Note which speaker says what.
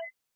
Speaker 1: guys.